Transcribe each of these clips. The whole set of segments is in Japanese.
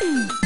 Mm-hmm.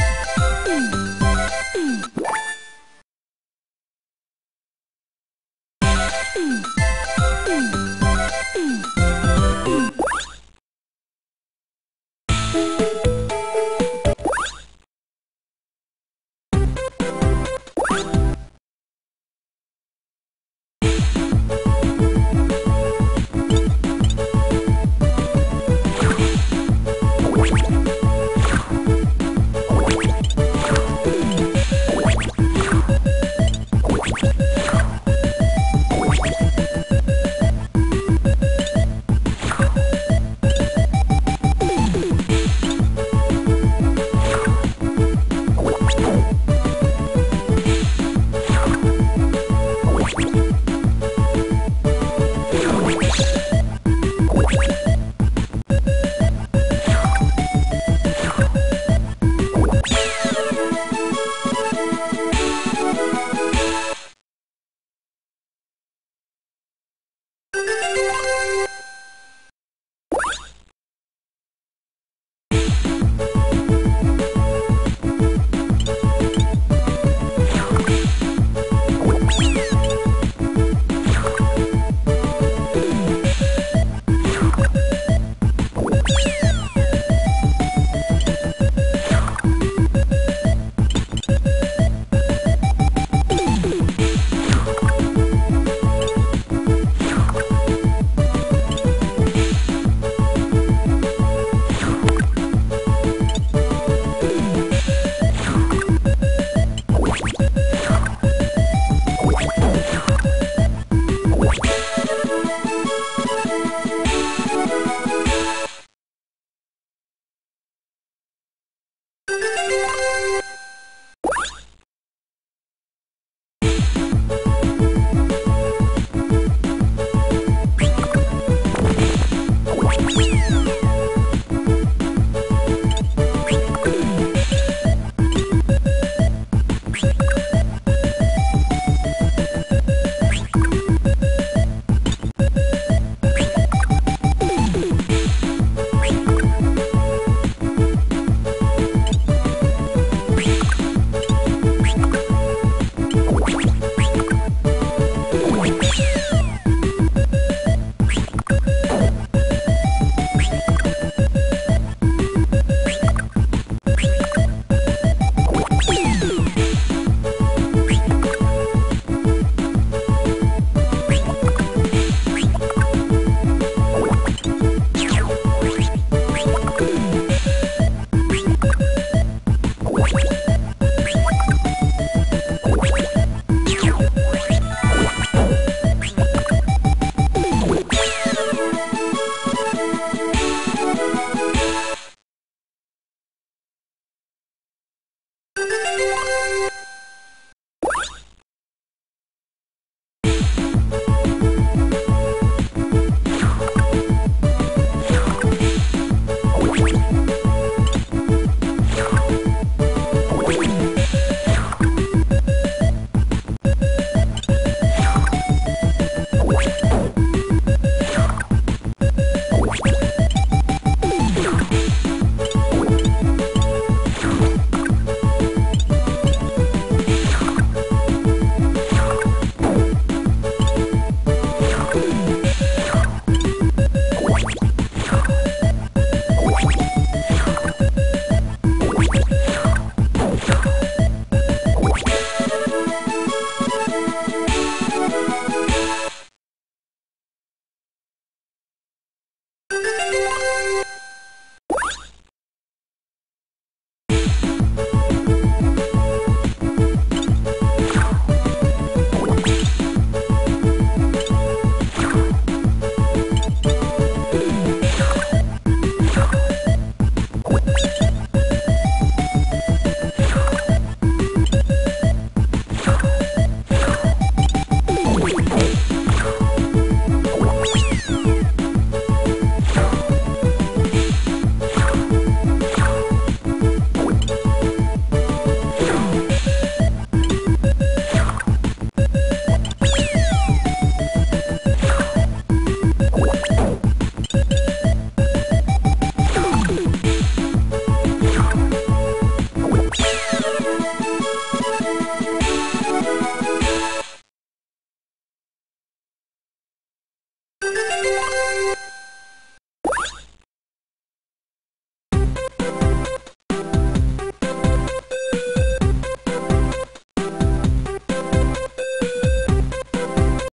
Música